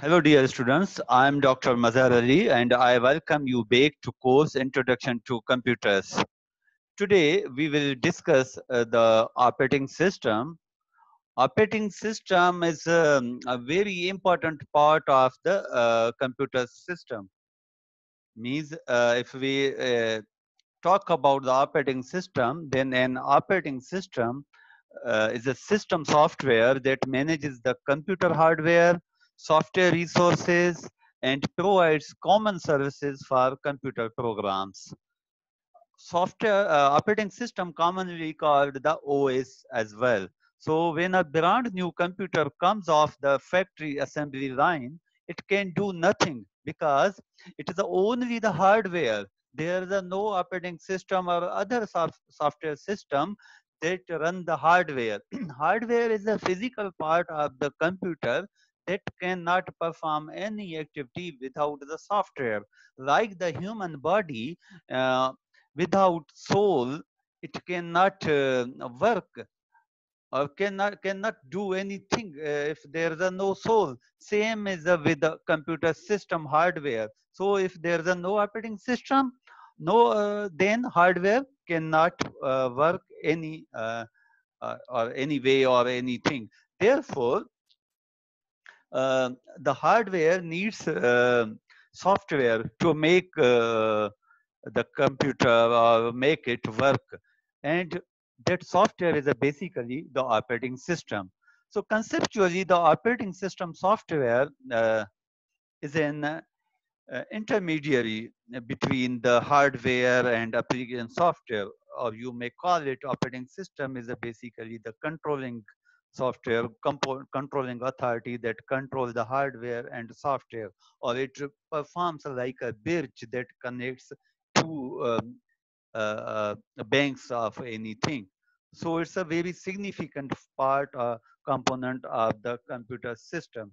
Hello, dear students. I'm Dr. Mazhar Ali, and I welcome you back to course Introduction to Computers. Today, we will discuss uh, the operating system. Operating system is um, a very important part of the uh, computer system. Means uh, if we uh, talk about the operating system, then an operating system uh, is a system software that manages the computer hardware, software resources, and provides common services for computer programs. Software uh, operating system commonly called the OS as well. So when a brand new computer comes off the factory assembly line, it can do nothing because it is only the hardware. There is no operating system or other soft software system that run the hardware. hardware is a physical part of the computer that cannot perform any activity without the software. Like the human body, uh, without soul, it cannot uh, work or cannot cannot do anything uh, if there is no soul. Same is uh, with the computer system hardware. So if there is no operating system, no uh, then hardware cannot uh, work any uh, or any way or anything. Therefore, uh, the hardware needs uh, software to make uh, the computer or make it work. And that software is basically the operating system. So conceptually, the operating system software is an intermediary between the hardware and application software, or you may call it operating system is basically the controlling software component controlling authority that controls the hardware and software or it performs like a bridge that connects two um, uh, uh, banks of anything. So it's a very significant part uh, component of the computer system.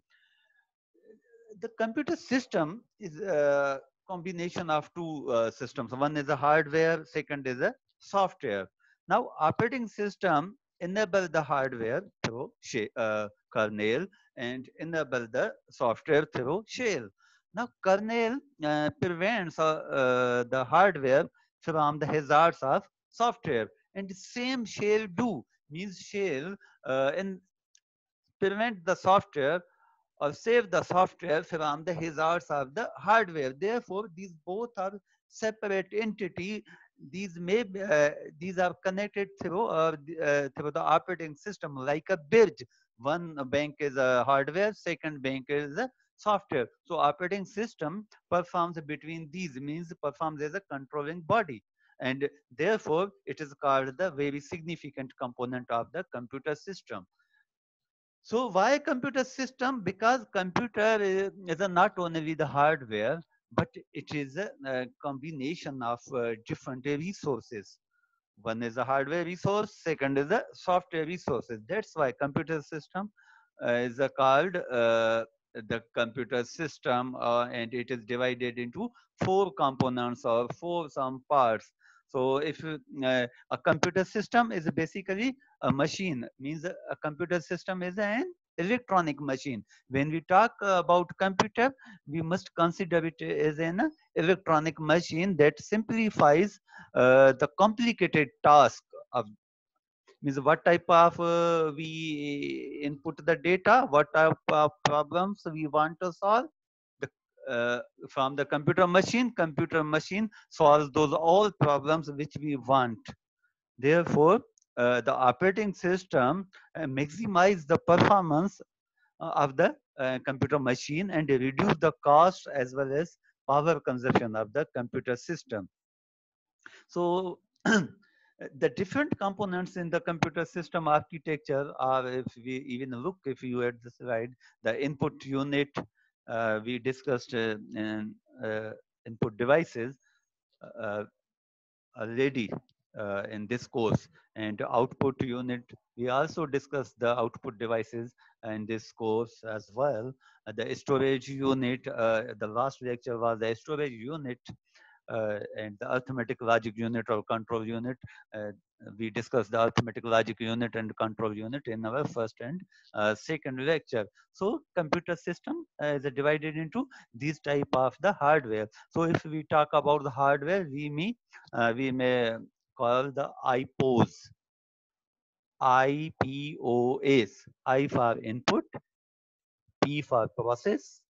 The computer system is a combination of two uh, systems. One is a hardware second is a software. Now operating system enable the hardware through uh, kernel and enable the software through shell. Now kernel uh, prevents uh, uh, the hardware from the hazards of software and same shell do means shell uh, and prevent the software or save the software from the hazards of the hardware. Therefore, these both are separate entity these may uh, these are connected through uh, uh, through the operating system like a bridge. One bank is a hardware second bank is a software. So operating system performs between these means performs as a controlling body. And therefore it is called the very significant component of the computer system. So why computer system? Because computer is, is not only the hardware but it is a, a combination of uh, different resources. One is a hardware resource, second is a software resources. That's why computer system uh, is called uh, the computer system uh, and it is divided into four components or four some parts. So if uh, a computer system is basically a machine, means a computer system is an electronic machine. When we talk about computer, we must consider it as an electronic machine that simplifies uh, the complicated task of means what type of uh, we input the data, what type of problems we want to solve. Uh, from the computer machine, computer machine solves those all problems which we want. Therefore, uh, the operating system uh, maximize the performance uh, of the computer machine and reduce the cost as well as power consumption of the computer system. So the different components in the computer system architecture are, if we even look, if you at the slide, the input unit, uh, we discussed uh, in, uh, input devices already uh, in this course and output unit we also discussed the output devices in this course as well uh, the storage unit uh, the last lecture was the storage unit uh, and the arithmetic logic unit or control unit. Uh, we discussed the arithmetic logic unit and control unit in our first and second lecture. So computer system is divided into these type of the hardware. So if we talk about the hardware, we may we may call the IPOS. IPOS. I for input, P for process,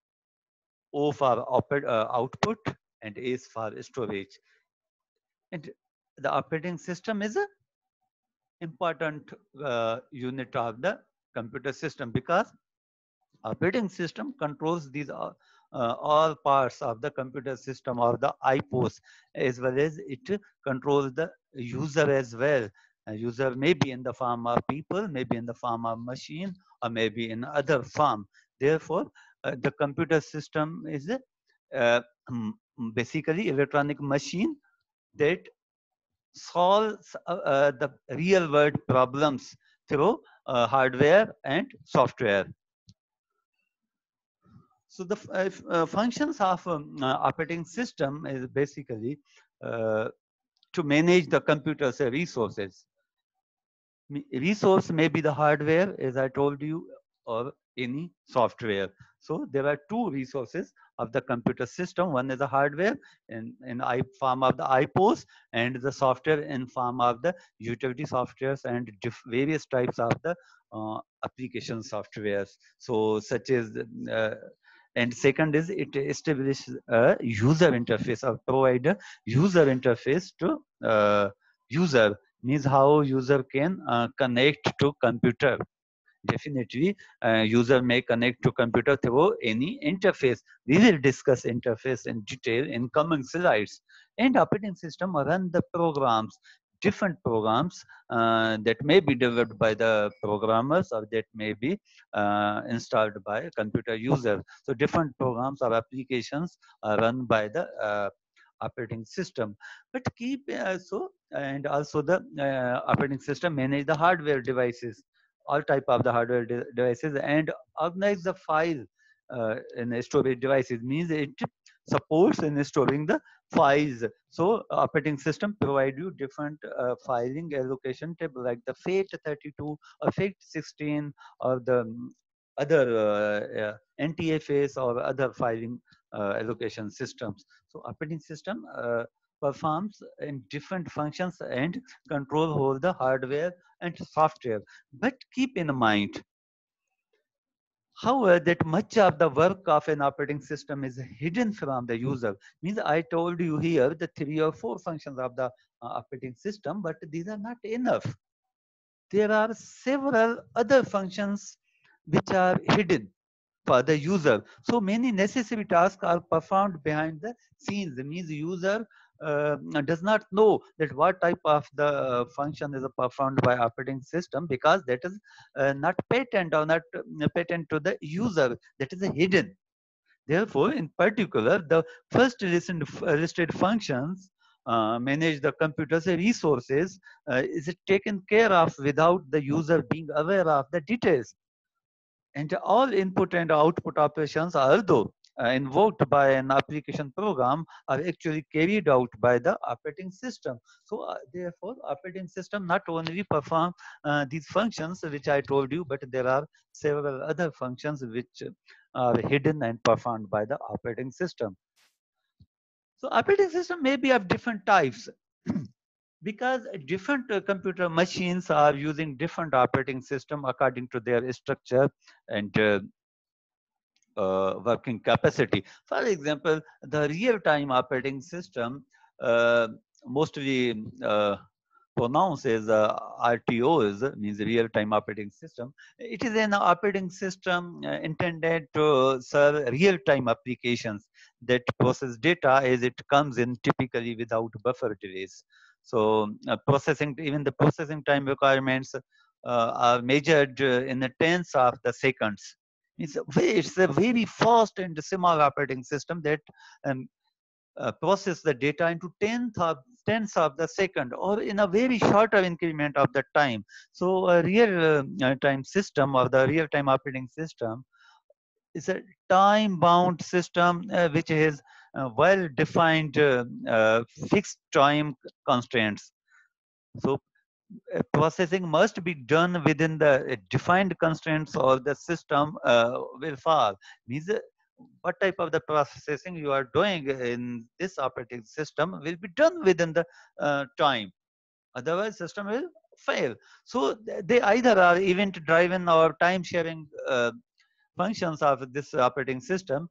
O for output, and S for storage. And the operating system is an important uh, unit of the computer system because operating system controls these uh, uh, all parts of the computer system or the IPOS as well as it controls the user as well. A user may be in the form of people, maybe in the form of machine, or maybe in other form. Therefore, uh, the computer system is uh, basically electronic machine that solves uh, uh, the real world problems through uh, hardware and software. So the uh, functions of um, operating system is basically uh, to manage the computer's resources. Resource may be the hardware, as I told you, or any software. So there are two resources of the computer system. One is the hardware in, in I form of the IPOS and the software in form of the utility softwares and various types of the uh, application softwares. So such as, uh, and second is it establishes a user interface or provide a user interface to uh, user means how user can uh, connect to computer definitely uh, user may connect to computer through any interface. We will discuss interface in detail in coming slides. And operating system run the programs, different programs uh, that may be developed by the programmers or that may be uh, installed by computer user. So different programs or applications are run by the uh, operating system. But keep uh, so and also the uh, operating system manage the hardware devices all type of the hardware de devices and organize the file uh, in storage devices means it supports in storing the files. So operating system provide you different uh, filing allocation table like the FAT32 or FAT16 or the um, other uh, uh NTFS or other filing uh, allocation systems. So operating system uh, performs in different functions and control all the hardware and software. But keep in mind, however, that much of the work of an operating system is hidden from the user. Means I told you here the three or four functions of the uh, operating system, but these are not enough. There are several other functions which are hidden for the user. So many necessary tasks are performed behind the scenes. It means user uh, does not know that what type of the uh, function is performed by operating system because that is uh, not patent or not uh, patent to the user. That is hidden. Therefore in particular the first listed functions uh, manage the computer's resources uh, is taken care of without the user being aware of the details. And all input and output operations although uh, invoked by an application program are actually carried out by the operating system. So uh, therefore, operating system not only perform uh, these functions which I told you, but there are several other functions which are hidden and performed by the operating system. So operating system may be of different types. because different uh, computer machines are using different operating system according to their structure and uh, uh, working capacity. For example, the real-time operating system uh, mostly uh, pronounce as uh, RTOS, means real-time operating system. It is an operating system uh, intended to serve real-time applications that process data as it comes in typically without buffer delays. So uh, processing, even the processing time requirements uh, are measured uh, in the tens of the seconds it's a, it's a very fast and small operating system that um, uh, process the data into tenth of tenths of the second or in a very shorter increment of the time. So a real uh, time system or the real time operating system is a time bound system uh, which is uh, well-defined uh, uh, fixed time constraints. So Uh, processing must be done within the uh, defined constraints or the system uh, will fall. Means what type of the processing you are doing in this operating system will be done within the time. Otherwise, system will fail. So they either are event driven or time sharing uh, functions of this operating system.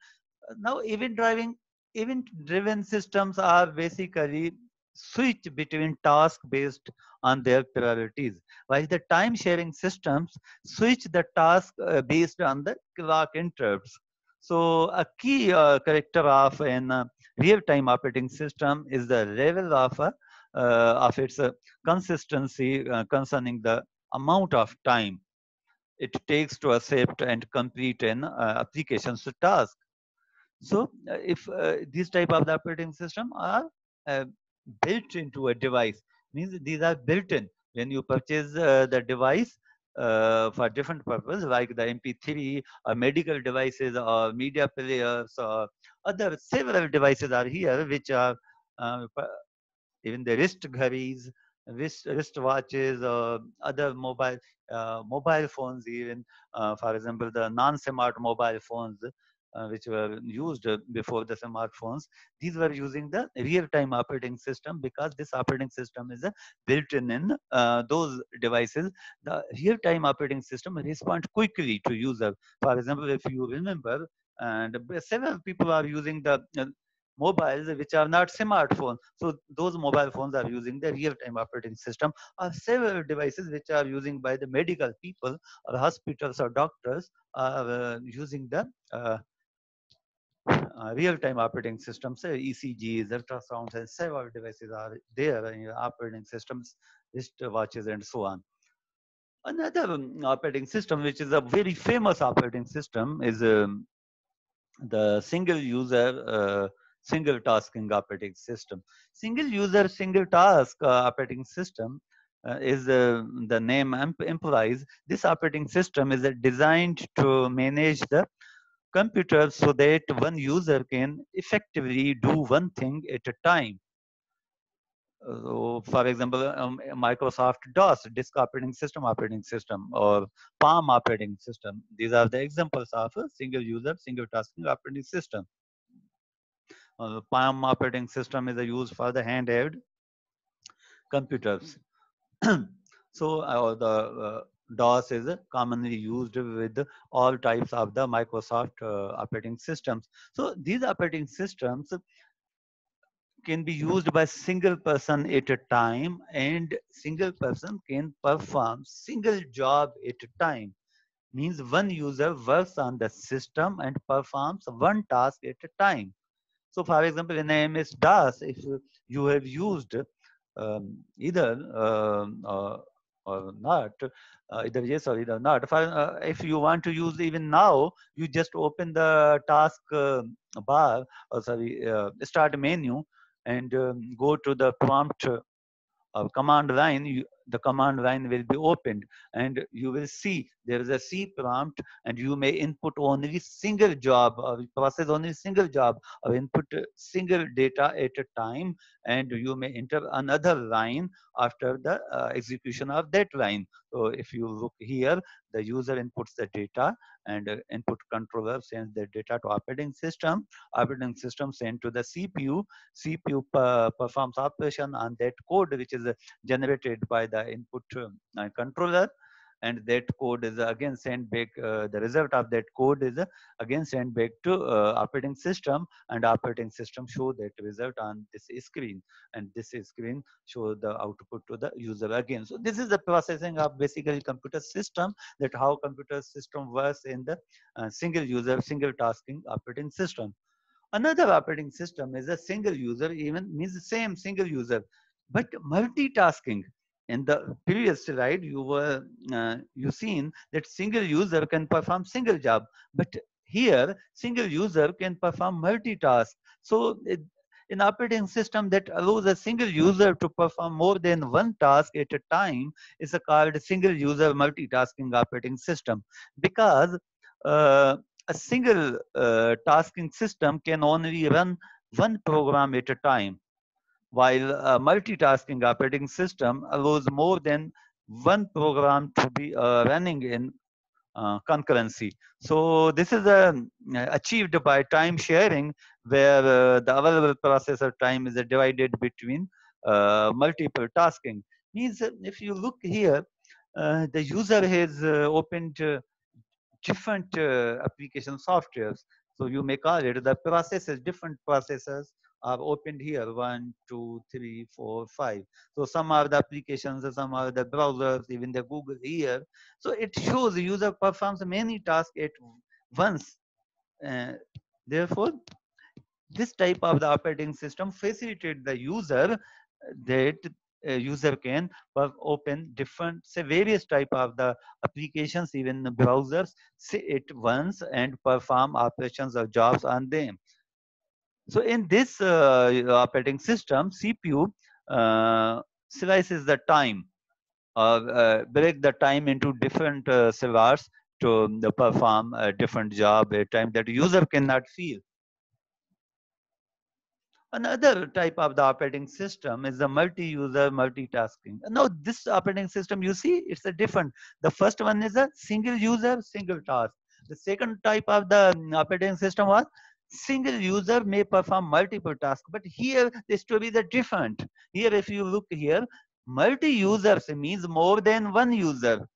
Now event driving event driven systems are basically switch between tasks based on their priorities while the time sharing systems switch the task uh, based on the clock interrupts so a key uh, character of an uh, real-time operating system is the level of uh, uh, of its uh, consistency uh, concerning the amount of time it takes to accept and complete an application's task. So if these type of the operating system are built into a device, means these are built in. When you purchase the device, uh, for different purposes like the MP3 or medical devices or media players or other several devices are here which are uh, even the wrist gharis, wrist, wrist watches, or other mobile uh, mobile phones, even uh, for example, the non-smart mobile phones, uh, which were used before the smartphones, these were using the real-time operating system because this operating system is built-in in uh, those devices. The real-time operating system responds quickly to user. For example, if you remember, and several people are using the uh, mobiles which are not smartphones. So those mobile phones are using the real-time operating system or several devices which are using by the medical people or hospitals or doctors are uh, using the uh, uh, real-time operating systems, say ECGs, ultrasounds, and several devices are there in operating systems, wrist watches, and so on. Another um, operating system, which is a very famous operating system, is um, the single user uh, single tasking operating system. Single user, single task uh, operating system uh, is uh, the name implies. This operating system is designed to manage the computer so that one user can effectively do one thing at a time. So, for example, um, Microsoft DOS, disk operating system operating system, or Palm operating system. These are the examples of a single user, single tasking operating system. Uh, Palm operating system is used for the handheld computers. so uh, the uh, DOS is commonly used with all types of the Microsoft uh, operating systems. So these operating systems can be used by single person at a time and single person can perform single job at a time means one user works on the system and performs one task at a time so for example, in MS DOS, if you have used um, either um, uh, or not, uh, either yes or either not. Uh, if, you want to use even now, you just open the task uh, bar, or sorry, uh, start menu, and um, go to the prompt uh, command line. You, the command line will be opened and you will see there is a C prompt and you may input only single job or process only single job or input single data at a time and you may enter another line after the uh, execution of that line. So if you look here, the user inputs the data and uh, input controller sends the data to operating system. Operating system send to the CPU. CPU uh, performs operation on that code which is generated by the input uh, controller and that code is again sent back uh, the result of that code is again sent back to uh, operating system and operating system show that result on this screen and this screen show the output to the user again. So this is the processing of basically computer system that how computer system works in the uh, single user single tasking operating system. Another operating system is a single user even means the same single user but multitasking in the previous slide you were uh, you seen that single user can perform single job but here single user can perform multitask. So it, an operating system that allows a single user to perform more than one task at a time is a called single user multitasking operating system. Because uh, a single uh, tasking system can only run one program at a time, while a multitasking operating system allows more than one program to be uh, running in uh, concurrency. So this is uh, achieved by time sharing where uh, the available processor time is divided between uh, multiple tasking. Means if you look here, uh, the user has opened different application softwares. So you may call it the processes, different processes are opened here one two three four five. So some are the applications some are the browsers even the google here. So it shows the user performs many tasks at once. Uh, therefore this type of the operating system facilitate the user that user can open different say various type of the applications even the browsers say it once and perform operations or jobs on them so in this uh, operating system, CPU uh, slices the time, uh, break the time into different uh, servers to um, perform a different job at a time that user cannot feel. Another type of the operating system is the multi-user multitasking. Now this operating system, you see, it's a different. The first one is a single user, single task. The second type of the um, operating system was single user may perform multiple tasks but here the story is different. Here if you look here multi-users means more than one user.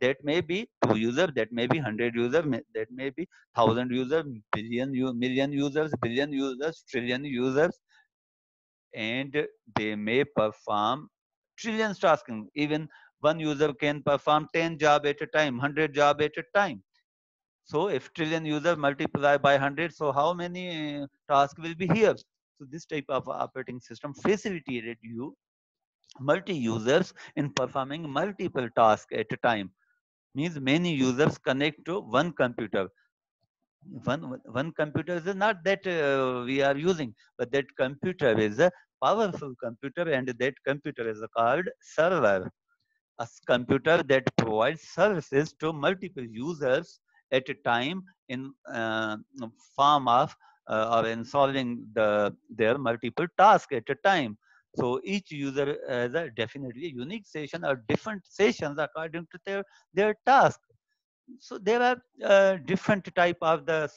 That may be two user that may be 100 user that may be 1000 user billion million users billion users trillion users. And they may perform trillions tasking even one user can perform 10 job at a time 100 job at a time so if trillion user multiply by 100, so how many uh, tasks will be here? So this type of operating system facilitated you multi-users in performing multiple tasks at a time. Means many users connect to one computer. One, one computer is not that uh, we are using, but that computer is a powerful computer and that computer is called server. A computer that provides services to multiple users at a time in uh, form of uh, or in solving the their multiple tasks at a time. So each user has a definitely unique session or different sessions according to their their task. So there are uh, different type of the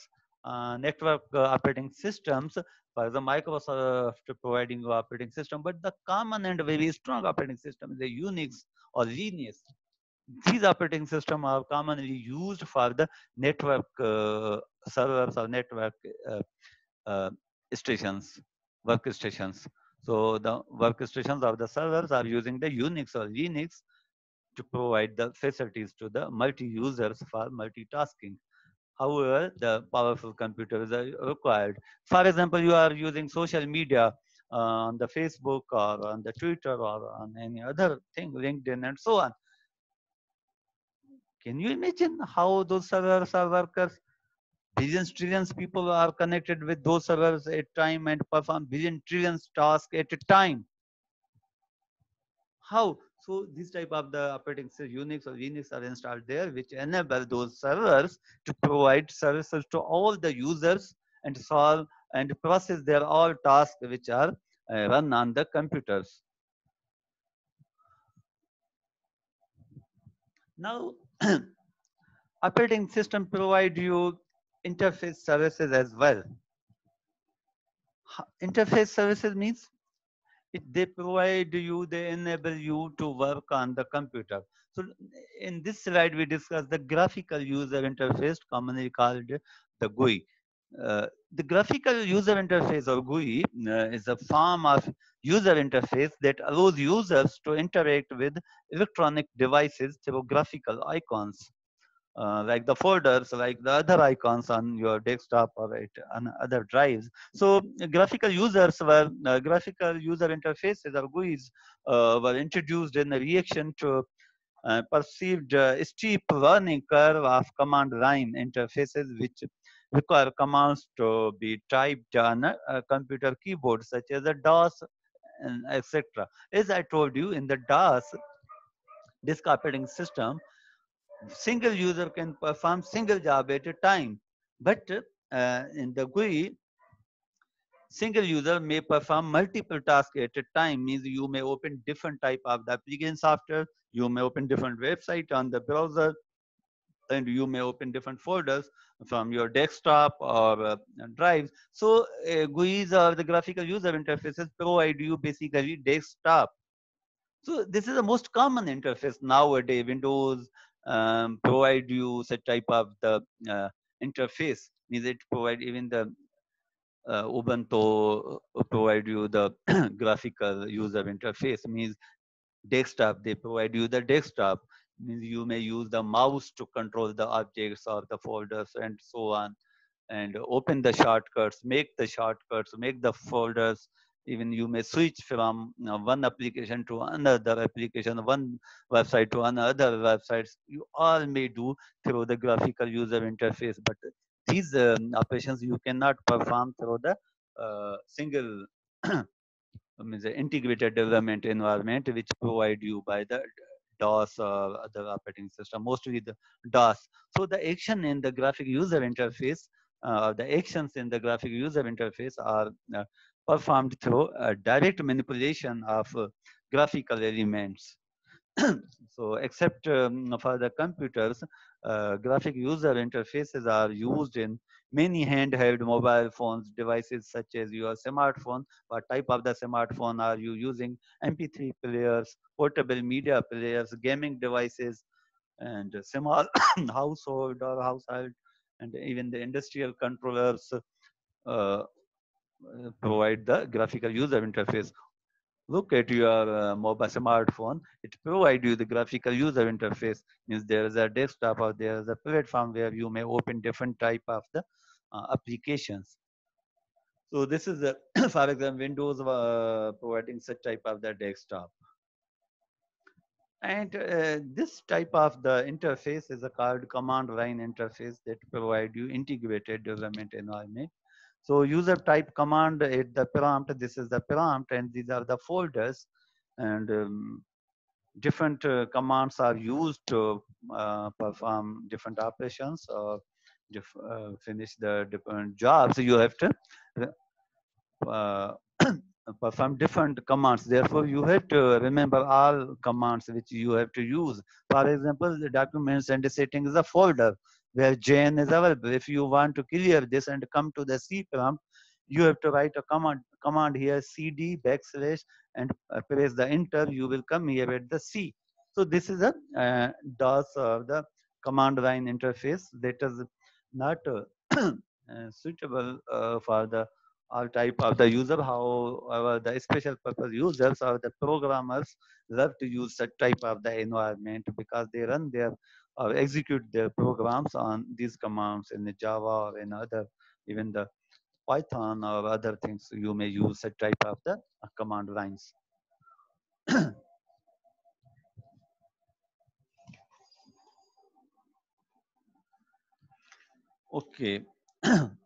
uh, network uh, operating systems. For the Microsoft providing operating system, but the common and very strong operating system is the Unix or Linux these operating systems are commonly used for the network uh, servers or network uh, uh, stations, workstations. So the workstations of the servers are using the Unix or Linux to provide the facilities to the multi-users for multitasking. However, the powerful computers are required. For example, you are using social media uh, on the Facebook or on the Twitter or on any other thing, LinkedIn and so on. Can you imagine how those servers are workers? Billions, trillions people are connected with those servers at time and perform billion trillions tasks at a time. How? So this type of the operating system, Unix or Linux are installed there, which enable those servers to provide services to all the users and solve and process their all tasks which are uh, run on the computers. Now, operating system provide you interface services as well. Interface services means it, they provide you, they enable you to work on the computer. So in this slide, we discuss the graphical user interface, commonly called the GUI. Uh, the graphical user interface or GUI uh, is a form of user interface that allows users to interact with electronic devices through graphical icons. Uh, like the folders, like the other icons on your desktop or on other drives. So graphical users were, uh, graphical user interfaces or GUIs uh, were introduced in a reaction to uh, perceived uh, steep learning curve of command line interfaces which require commands to be typed on a, computer keyboard such as a DOS and etc. As I told you in the DOS disk operating system, single user can perform single job at a time. But uh, in the GUI, single user may perform multiple tasks at a time means you may open different type of the application software you may open different website on the browser and you may open different folders from your desktop or uh, drives. So uh, GUIs or the graphical user interfaces provide you basically desktop. So this is the most common interface nowadays. Windows um, provide you such type of the uh, interface. Means it provide even the uh, Ubuntu uh, provide you the graphical user interface? Means desktop they provide you the desktop means you may use the mouse to control the objects or the folders and so on. And open the shortcuts make the shortcuts make the folders. Even you may switch from one application to another application one website to another websites. You all may do through the graphical user interface but these um, operations you cannot perform through the uh, single means the integrated development environment which provide you by the DOS or other operating system, mostly the DOS. So the action in the graphic user interface, uh, the actions in the graphic user interface are uh, performed through a direct manipulation of uh, graphical elements. so except um, for the computers, uh, graphic user interfaces are used in many handheld mobile phones devices such as your smartphone. What type of the smartphone are you using? MP3 players, portable media players, gaming devices, and small household or household, and even the industrial controllers uh, provide the graphical user interface look at your uh, mobile smartphone it provides you the graphical user interface. Means there is a desktop or there is a platform where you may open different type of the uh, applications. So this is the for example windows uh, providing such type of the desktop. And uh, this type of the interface is a called command line interface that provide you integrated development environment so user type command at the prompt, this is the prompt and these are the folders and um, different uh, commands are used to uh, perform different operations or uh, finish the different jobs. You have to uh, perform different commands. Therefore, you have to remember all commands which you have to use. For example, the documents and the settings is a folder where JN is available. If you want to clear this and come to the C prompt, you have to write a command command here cd backslash and uh, press the enter. You will come here at the C. So this is a uh, DOS or the command line interface that is not uh, uh suitable uh, for the all type of the user. However, the special purpose users or the programmers love to use such type of the environment because they run their or execute their programs on these commands in the Java or in other, even the Python or other things, you may use a type of the uh, command lines. okay.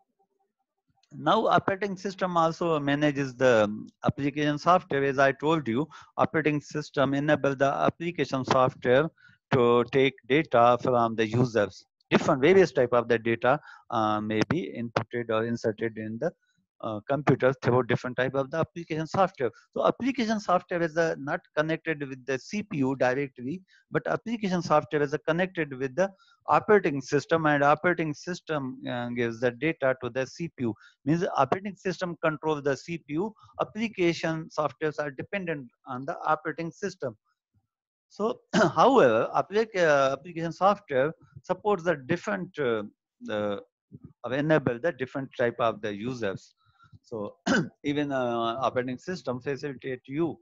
now operating system also manages the application software as i told you operating system enable the application software to take data from the users. Different various type of the data uh, may be inputted or inserted in the uh, computers through different type of the application software. So application software is uh, not connected with the CPU directly, but application software is uh, connected with the operating system and operating system uh, gives the data to the CPU. Means operating system controls the CPU, application softwares are dependent on the operating system. So, however, uh, application software supports the different, uh, the, enable the different type of the users. So, even uh, operating system facilitate you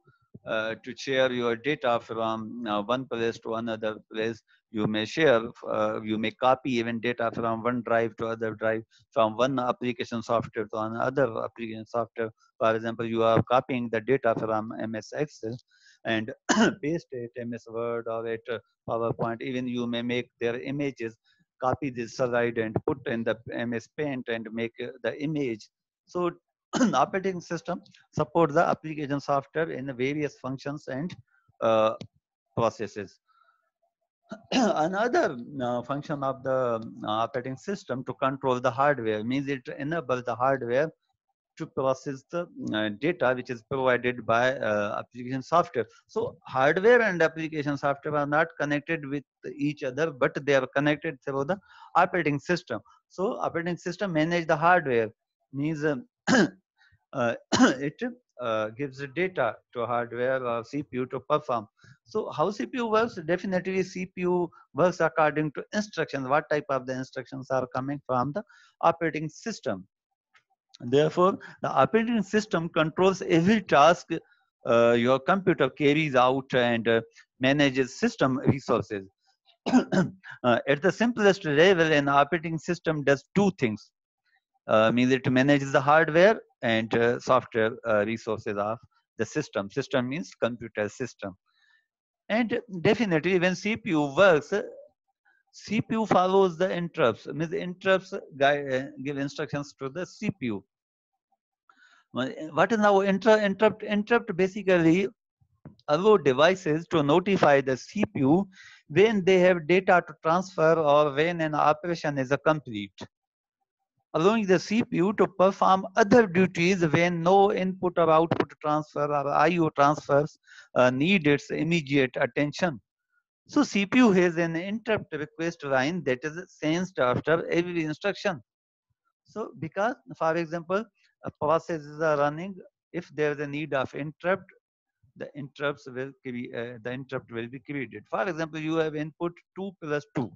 uh, to share your data from uh, one place to another place. You may share, uh, you may copy even data from one drive to other drive, from one application software to another application software. For example, you are copying the data from MS Excel and paste it MS Word or it uh, PowerPoint. Even you may make their images, copy this slide and put in the MS Paint and make uh, the image. So operating system supports the application software in the various functions and uh, processes. Another uh, function of the uh, operating system to control the hardware means it enables the hardware to process the uh, data which is provided by uh, application software. So hardware and application software are not connected with each other, but they are connected through the operating system. So operating system manage the hardware means um, uh, it uh, gives data to hardware or CPU to perform. So how CPU works? Definitely CPU works according to instructions. What type of the instructions are coming from the operating system. Therefore, the operating system controls every task uh, your computer carries out and uh, manages system resources. uh, at the simplest level, an operating system does two things. Uh, means it manages the hardware and uh, software uh, resources of the system. System means computer system. And definitely when CPU works, CPU follows the interrupts. Means interrupts guide, give instructions to the CPU. What is now inter interrupt? Interrupt basically allow devices to notify the CPU when they have data to transfer or when an operation is complete. Allowing the CPU to perform other duties when no input or output transfer or IO transfers uh, need its immediate attention. So CPU has an interrupt request line that is sensed after every instruction. So because, for example, a processes are running, if there is a need of interrupt, the interrupts will be, uh, the interrupt will be created. For example, you have input 2 plus 2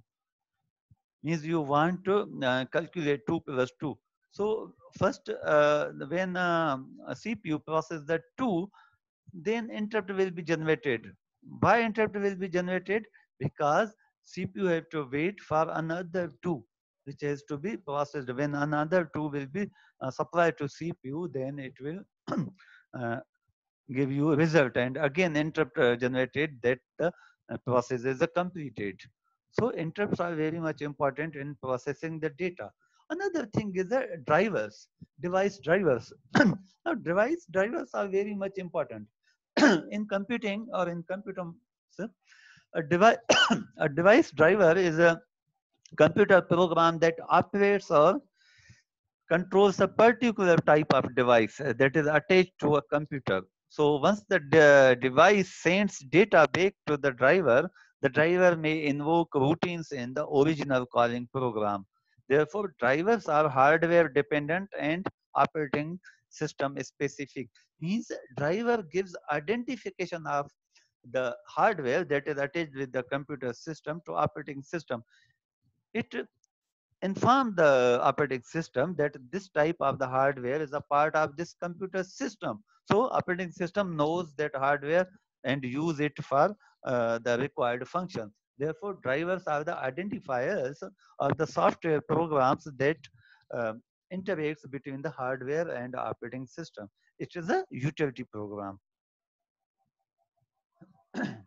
means you want to uh, calculate 2 plus 2. So first, uh, when a CPU processes the 2, then interrupt will be generated. Why interrupt will be generated? Because CPU have to wait for another 2 which has to be processed. When another two will be uh, supplied to CPU, then it will uh, give you a result. And again, interrupt uh, generated that the uh, process is completed. So interrupts are very much important in processing the data. Another thing is the drivers, device drivers. now, device drivers are very much important. in computing or in computer, a device, a device driver is a computer program that operates or controls a particular type of device that is attached to a computer. So once the de device sends data back to the driver, the driver may invoke routines in the original calling program. Therefore, drivers are hardware dependent and operating system specific. Means driver gives identification of the hardware that is attached with the computer system to operating system it informed the operating system that this type of the hardware is a part of this computer system. So operating system knows that hardware and use it for uh, the required function. Therefore, drivers are the identifiers of the software programs that uh, interacts between the hardware and operating system. It is a utility program.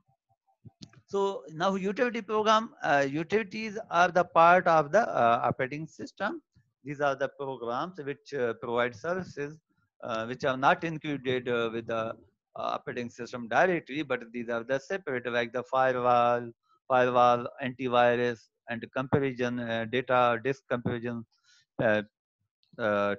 So now utility program, uh, utilities are the part of the uh, operating system. These are the programs which uh, provide services uh, which are not included uh, with the uh, operating system directly, but these are the separate like the firewall, firewall, antivirus, and comparison data disk comparison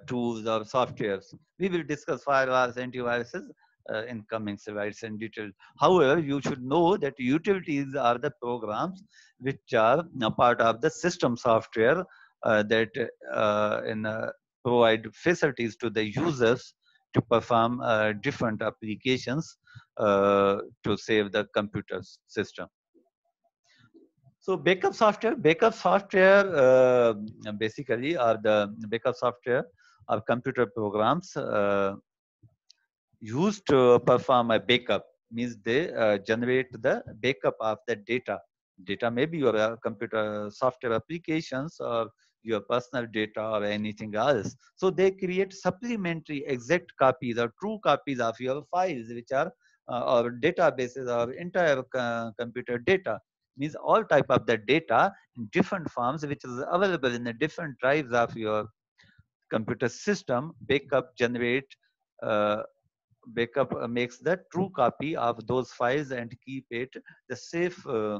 tools or softwares. We will discuss firewalls, antiviruses uh, in coming slides in detail. However, you should know that utilities are the programs which are a part of the system software uh, that uh, in, uh, provide facilities to the users to perform uh, different applications uh, to save the computer system. So backup software, backup software basically are the backup software are computer programs used to perform a backup. Means they uh, generate the backup of the data. Data maybe your uh, computer software applications or your personal data or anything else. So they create supplementary exact copies or true copies of your files which are uh, or databases or entire uh, computer data means all type of the data in different forms which is available in the different drives of your computer system backup generate uh, backup uh, makes the true copy of those files and keep it the safe uh,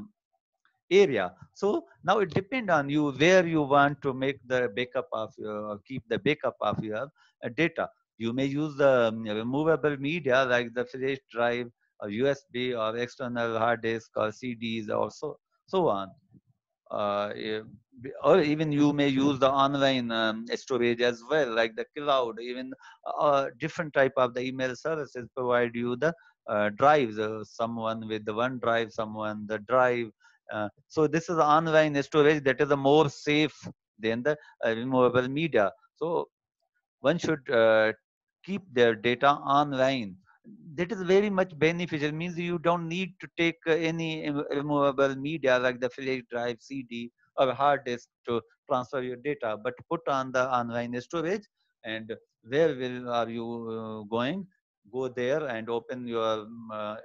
area. So now it depends on you where you want to make the backup of your, keep the backup of your uh, data. You may use the um, removable media like the flash drive or USB or external hard disk or CDs or so, so on. Uh, or even you may use the online um, storage as well, like the cloud. Even uh, different type of the email services provide you the uh, drives. Uh, someone with the OneDrive, someone the drive. Uh, so this is online storage that is more safe than the uh, removable media. So one should keep their data online that is very much beneficial. Means you don't need to take uh, any removable media like the flash drive cd or hard disk to transfer your data but put on the online storage and where will are you uh, going? Go there and open your um, uh,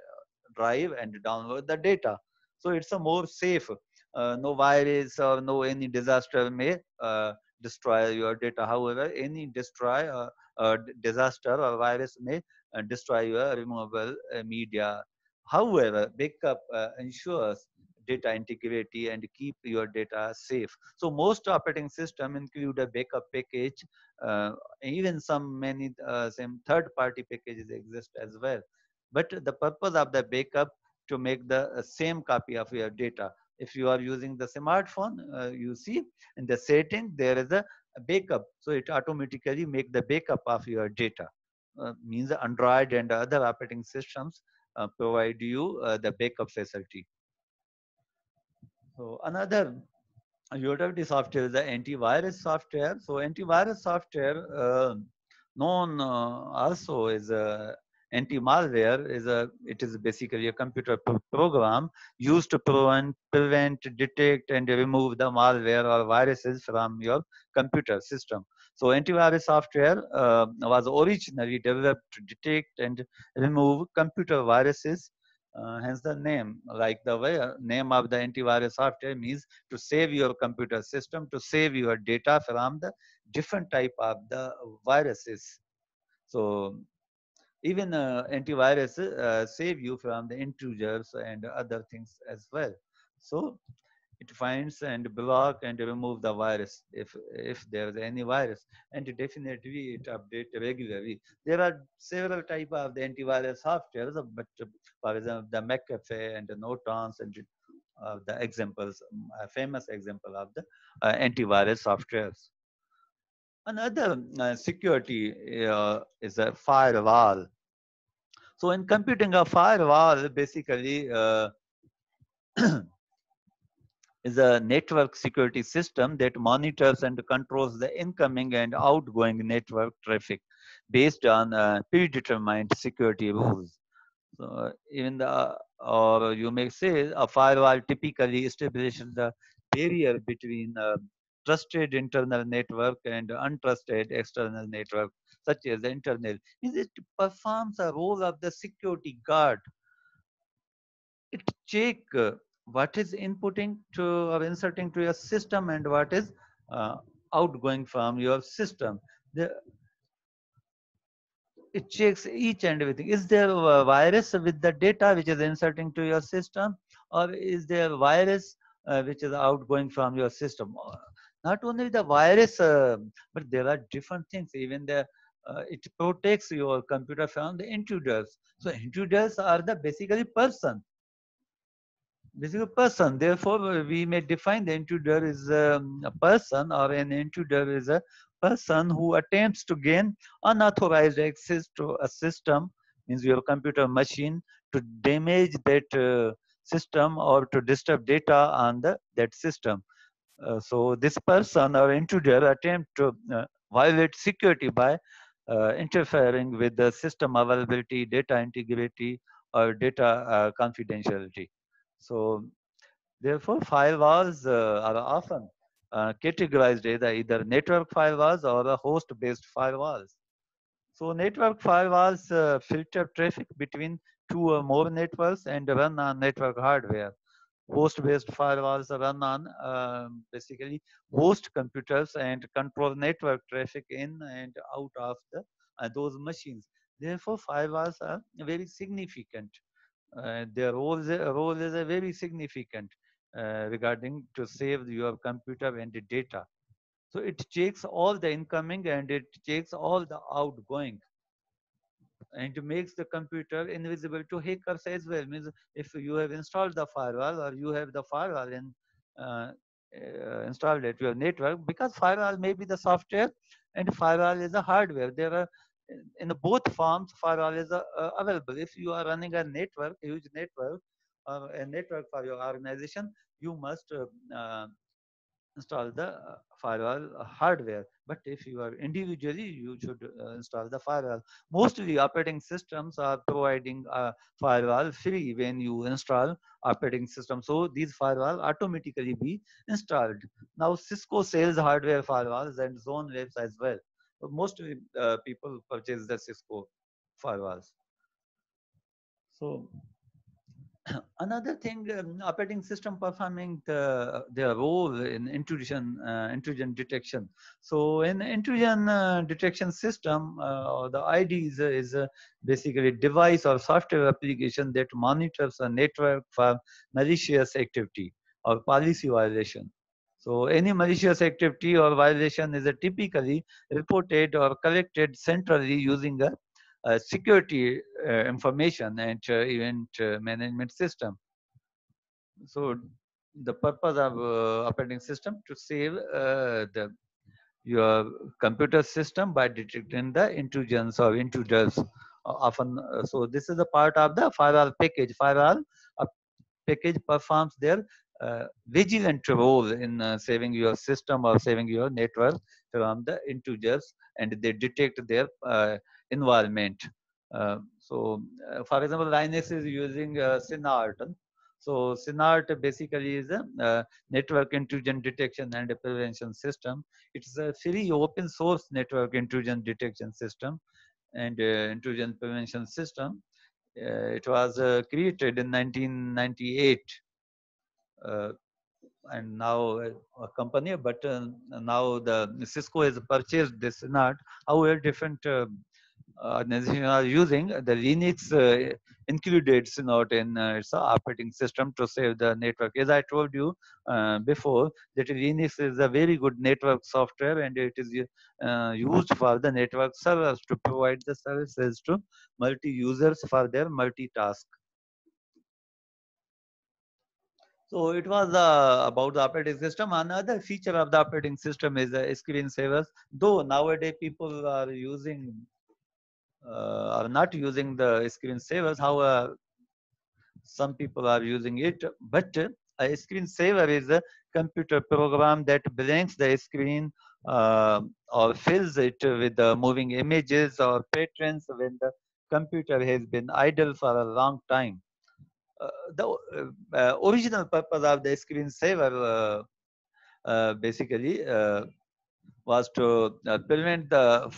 drive and download the data. So it's a more safe uh, no virus or no any disaster may destroy your data. However any destroy uh disaster or virus may destroy your removable uh, media. However, backup uh, ensures data integrity and keep your data safe. So most operating system include a backup package. Uh, even some many uh, third party packages exist as well. But the purpose of the backup to make the uh, same copy of your data. If you are using the smartphone, uh, you see in the setting there is a backup. So it automatically make the backup of your data. Uh, means Android and other operating systems uh, provide you uh, the backup facility. So another utility software is the antivirus software. So antivirus software uh, known uh, also is a anti-malware is a it is basically a computer pro program used to prevent prevent detect and remove the malware or viruses from your computer system so antivirus software uh, was originally developed to detect and remove computer viruses. Uh, hence the name, like the way, uh, name of the antivirus software means to save your computer system, to save your data from the different type of the viruses. So even uh, antivirus uh, save you from the intruders and other things as well. So it finds and block and remove the virus if if there is any virus. And definitely it update regularly. There are several type of the antivirus software but for example the mcafee and the Nortons and uh, the examples a famous example of the uh, antivirus softwares. Another uh, security uh, is a firewall. So in computing a firewall basically uh, is a network security system that monitors and controls the incoming and outgoing network traffic based on uh, predetermined security rules. So even the, or you may say a firewall typically establishes the barrier between a trusted internal network and untrusted external network, such as the internal. It performs a role of the security guard. It check uh, what is inputting to or inserting to your system and what is uh, outgoing from your system. The, it checks each and everything. Is there a virus with the data which is inserting to your system or is there a virus uh, which is outgoing from your system? Not only the virus, uh, but there are different things. Even the uh, it protects your computer from the intruders. So intruders are the basically person basically person. Therefore, we may define the intruder as um, a person or an intruder is a person who attempts to gain unauthorized access to a system, means your computer machine, to damage that uh, system or to disturb data on the that system. Uh, so this person or intruder attempt to uh, violate security by uh, interfering with the system availability, data integrity, or data uh, confidentiality. So therefore, firewalls uh, are often uh, categorized as either network firewalls or a host-based firewalls. So network firewalls uh, filter traffic between two or more networks and run on network hardware. Host-based firewalls run on um, basically host computers and control network traffic in and out of the, uh, those machines. Therefore, firewalls are very significant uh, their role is, role is very significant uh, regarding to save your computer and data. So it checks all the incoming and it checks all the outgoing and makes the computer invisible to hackers as well. Means if you have installed the firewall or you have the firewall uh, uh, installed at your network, because firewall may be the software and firewall is the hardware. There are in both forms firewall is uh, available. If you are running a network, a huge network, or a network for your organization, you must uh, uh, install the firewall hardware. But if you are individually, you should install the firewall. Mostly operating systems are providing a firewall free when you install operating system. So these firewall automatically be installed. Now Cisco sells hardware firewalls and ZoneWebs as well. Mostly uh, people purchase the Cisco firewalls. So another thing, um, operating system performing the, their role in intrusion, uh, intrusion detection. So in intrusion uh, detection system, uh, the ID is, is basically device or software application that monitors a network for malicious activity or policy violation. So any malicious activity or violation is typically reported or collected centrally using a uh, security uh, information and uh, event management system. So the purpose of operating system to save the your computer system by detecting the intrusions or intruders often so this is a part of the firewall package firewall package performs their uh, vigilant role in uh, saving your system or saving your network from the intruders and they detect their uh, environment. Uh, so, uh, for example, Linux is using uh, Snort. So, Snort basically is a network intrusion detection and prevention system. It's a free open source network intrusion detection system and intrusion prevention system. it was created in 1998 uh, and now a company, but uh, now the Cisco has purchased this Snort. However, different uh, organizations are using the Linux uh, included not in uh, its operating system to save the network. As I told you uh, before, that Linux is a very good network software and it is used for the network servers to provide the services to multi-users for their multitask. So it was uh, about the operating system. Another feature of the operating system is uh, screensavers. Though nowadays people are using uh, are not using the screen screensavers, however, some people are using it. But a screensaver is a computer program that blanks the screen uh, or fills it with moving images or patterns when the computer has been idle for a long time. Uh, the uh, original purpose of the screensaver uh, basically was to uh, prevent the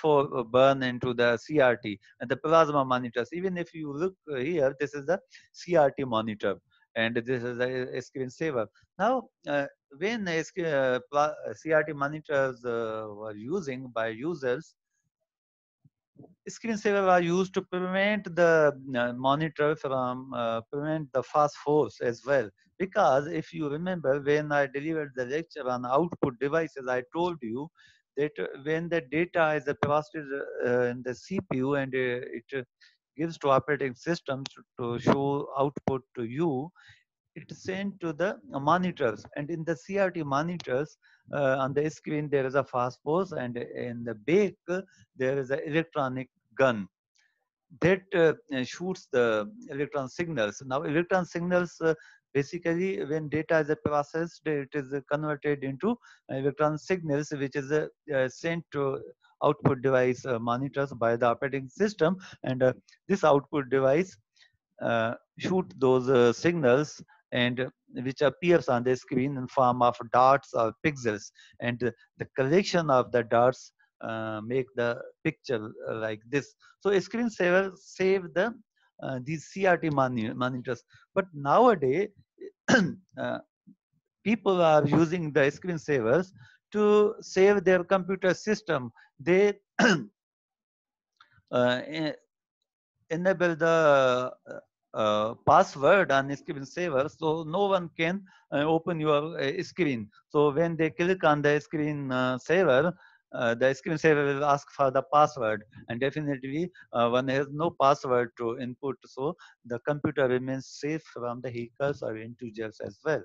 for burn into the CRT and the plasma monitors. Even if you look here, this is the CRT monitor and this is a, screensaver. Now, uh, when uh, CRT monitors were using by users, screensaver are used to prevent the uh, monitor from uh, prevent the phosphors as well. Because if you remember when i delivered the lecture on output devices i told you that when the data is processed uh, in the cpu and uh, it gives to operating systems to show output to you it's sent to the monitors. And in the crt monitors uh, on the screen there is a phosphors and in the back there is an electronic gun that uh, shoots the electron signals. Now electron signals uh, basically when data is processed it is converted into electron signals which is uh, sent to output device uh, monitors by the operating system. And uh, this output device shoot those signals and which appears on the screen in form of dots or pixels. And the collection of the dots uh, make the picture uh, like this. So a screensaver save the uh, these crt monitors. But nowadays uh, people are using the screensavers to save their computer system. They uh, enable the uh, password on screen saver so no one can uh, open your uh, screen. So when they click on the screen uh, saver uh, the screensaver will ask for the password. And definitely one has no password to input so the computer remains safe from the hackers or intruders as well.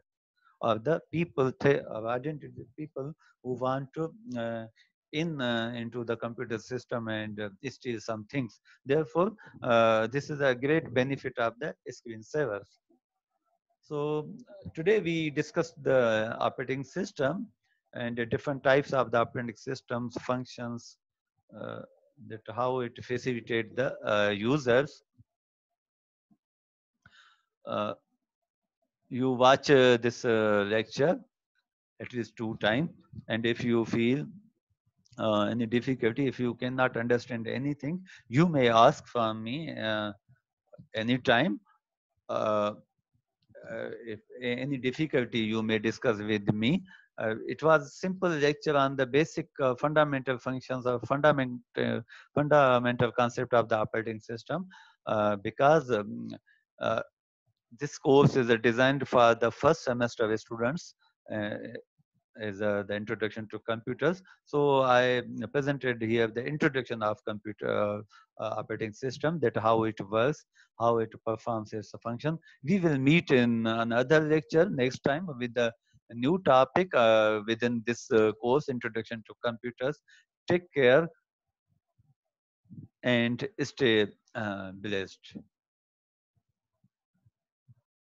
Or the people or identity people who want to in uh, into the computer system and uh, steal some things. Therefore uh, this is a great benefit of the screensavers so today we discussed the operating system and the different types of the operating systems functions uh, that how it facilitate the uh, users. Uh, you watch this lecture at least two times and if you feel uh, any difficulty, if you cannot understand anything, you may ask from me uh, anytime. Uh, uh, if any difficulty you may discuss with me. Uh, it was simple lecture on the basic uh, fundamental functions or fundamental fundamental concept of the operating system because um, this course is designed for the first semester of students is uh, the introduction to computers. So I presented here the introduction of computer uh, uh, operating system, that how it works, how it performs its function. We will meet in another lecture next time with the new topic uh, within this uh, course, Introduction to Computers. Take care and stay uh, blessed.